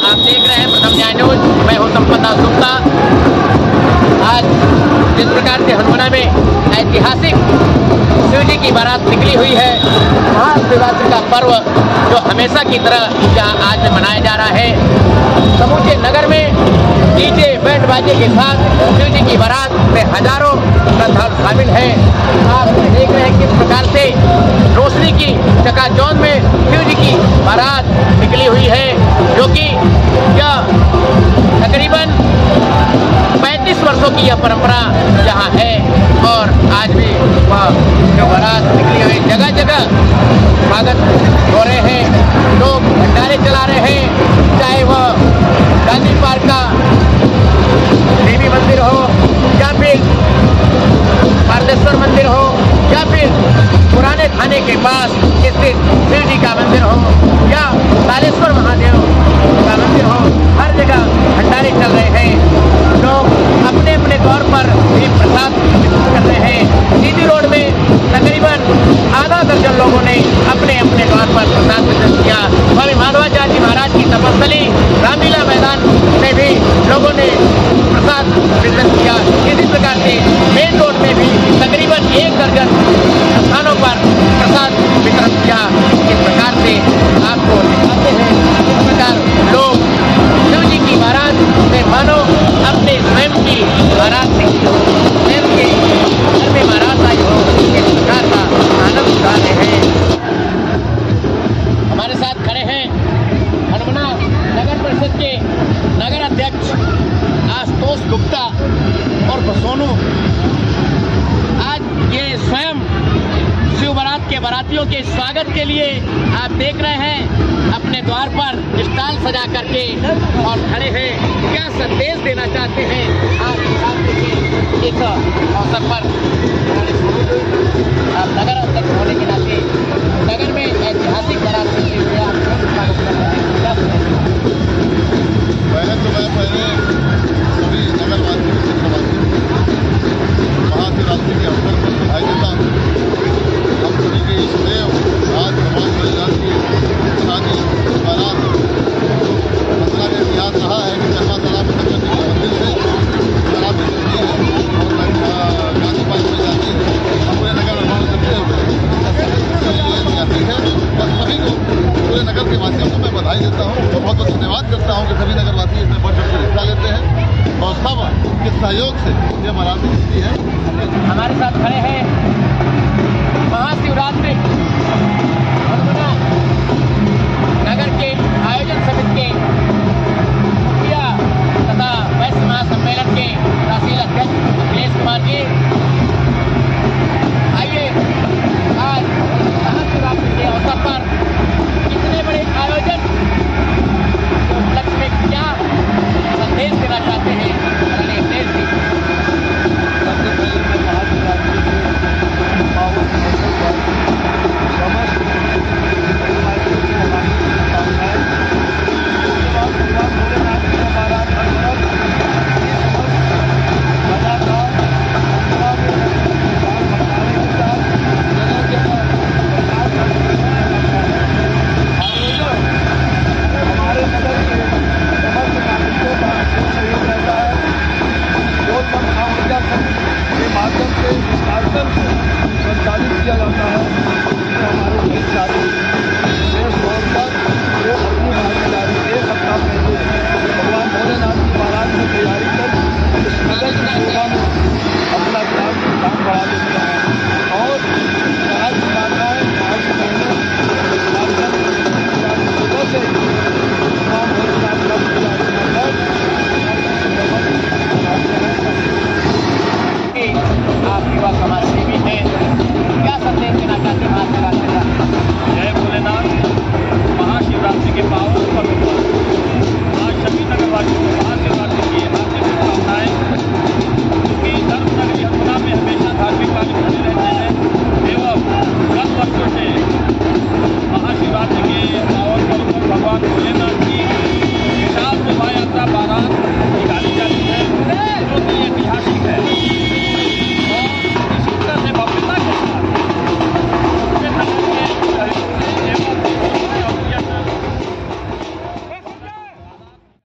आप देख रहे हैं प्रथम न्याय न्यूज़। मैं हूँ संपदा गुप्ता आज जिस प्रकार से हनुमाना में ऐतिहासिक शिव जी की बारात निकली हुई है, महाशिवरात्रि का पर्व जो हमेशा की तरह यहाँ आज मनाया जा रहा है। समूचे नगर में डीजे बैंड बाजे के साथ शिव जी की बारात में हज़ारों श्रद्धालु शामिल हैं। आप देख रहे हैं किस प्रकार से रोशनी की चकाचौंध में शिव जी की बारात स्वागत हो रहे हैं। लोग भंडारे चला रहे हैं, चाहे वह गांधी पार्क का देवी मंदिर हो या फिर पार्लेश्वर मंदिर हो या फिर पुराने थाने के पास स्थित शिव जी का मंदिर हो। रामलीला मैदान में भी लोगों ने प्रसाद वितरण किया। इसी प्रकार से मेन रोड में भी तकरीबन एक दर्जन आशुतोष गुप्ता और सोनू। आज ये स्वयं शिव बारात के बारातियों के स्वागत के लिए आप देख रहे हैं अपने द्वार पर स्टॉल सजा करके और खड़े हैं। क्या संदेश देना चाहते हैं आज शिवरात्रि के इस अवसर पर? नगर अध्यक्ष होने है बधाई देता हूँ बहुत बहुत धन्यवाद करता हूँ कि सभी नगरवासी इसमें बढ़ चढ़ हिस्सा लेते हैं और सब के सहयोग से ये निकलती है हमारे साथ खड़े हैं महाशिवरात्रि नगर के